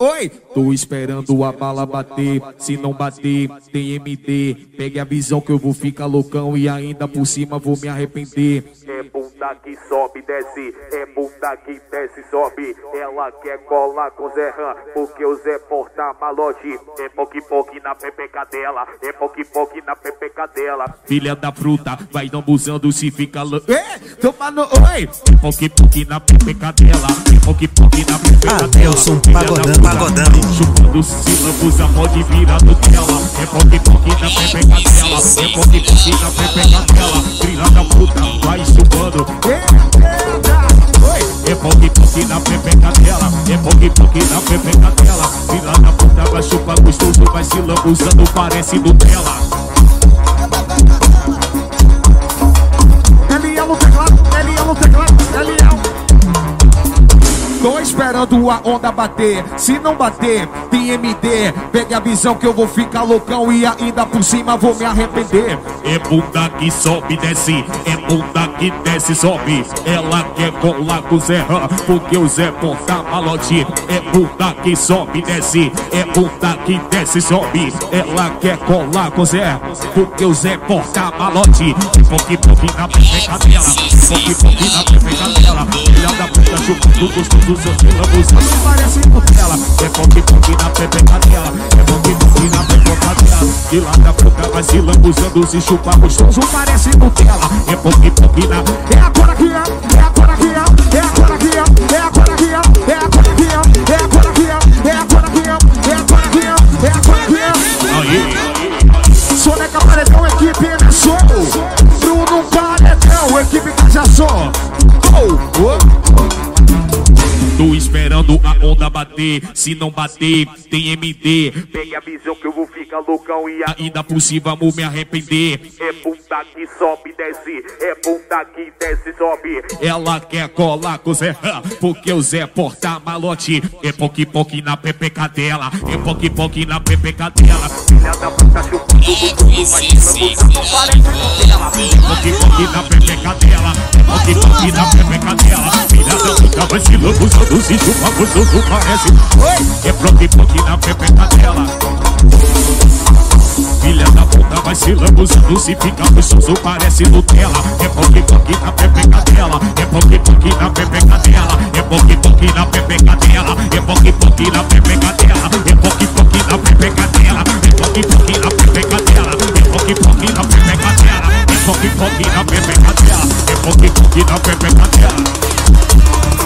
Oi! Tô esperando a bala bater, se não bater, tem MD. Pegue a visão que eu vou ficar loucão e ainda por cima vou me arrepender. É bunda que sobe, desce, é bunda que desce, sobe. Ela quer colar com Zé Ram, porque o Zé porta malote. É pouque pouque na pepeca dela, é pouque pouque na pepeca dela. Filha da fruta, vai não busando se fica louco. É, tomando, oi! É pouque pouque na pepeca dela, é pouque pouque na pepeca dela. Adelson Pagodão, Pagodão. Chupando sílabos, a pode virar Nutella. É pouque pouque na pepeca dela, é pouque pouque na pepeca dela. Filha da fruta, vai chupando. É pouque pouque na pepeca dela, é pouque pouque na pepeca dela. Filha da puta vai chupar gostoso, vai se lambuzando, parece Nutella. Tô esperando a onda bater, se não bater, tem MD. Pegue a visão que eu vou ficar loucão e ainda por cima vou me arrepender. É bunda que sobe, desce, é bunda que desce, sobe. Ela quer colar com o Zé Ram, porque o Zé porta malote. É bunda que sobe, desce, é bunda que desce, sobe. Ela quer colar com o Zé, porque o Zé porta malote. Pouque pouque na pepeca dela, pouque pouque na pepeca dela. Puta chupando gostoso, seus sílabos, não parece Nutella. É pouque pouque na pepeca dela, é pouque pouque na pepeca dela. E lá da puta vai se lambuzando, se chupa gostoso, parece Nutella. É pouque pouque na. É agora que é, é agora que é, é agora que é, é agora que é, é agora que é, é agora que é, é agora que é, é agora que é, é agora que é. Aí. Soneca Paredão, equipe. Bruno Paredão, equipe Casa Só. Oh, oh. Esperando a onda bater, se não bater, tem MD. Pegue a visão que eu vou ficar loucão e Ainda por cima vou me arrepender. É bunda que sobe, desce, é bunda que desce, sobe. Ela quer colar com o Zé, porque o Zé porta malote. É pouque pouque na pepeca dela, é pouque pouque na pepeca dela. Filha da puta chupando tudo, parece Nutella. Pouque pouque na pepeca dela, é pouque pouque na pepeca dela. Puta vai se lambuzando, se chupa gostoso, parece. É pouque pouque na pepeca dela. Filha da puta vai se lambuzando Se fica gostoso parece Nutella É pouque pouque na pepeca dela É pouque pouque na pepeca dela É pouque pouque na pepeca dela É pouque pouque na pepeca dela É pouque pouque na pepeca dela É pouque pouque na pepeca dela É pouque pouque na pepeca dela É pouque pouque na pepeca dela É pouque pouque na pepeca dela